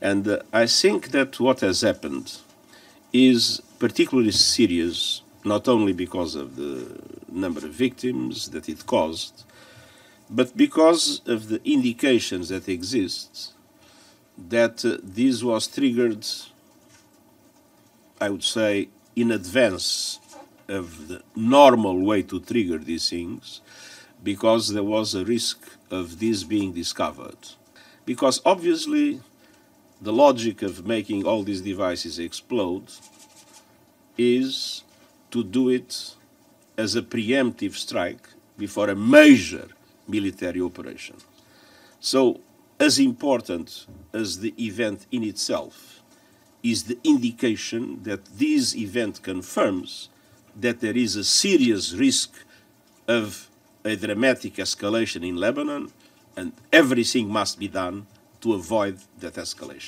And uh, I think that what has happened is particularly serious, not only because of the number of victims that it caused, but because of the indications that exist that uh, this was triggered, I would say, in advance of the normal way to trigger these things, because there was a risk of this being discovered. Because obviously, the logic of making all these devices explode is to do it as a preemptive strike before a major military operation. So, as important as the event in itself is the indication that this event confirms that there is a serious risk of a dramatic escalation in Lebanon, and everything must be done to avoid that escalation.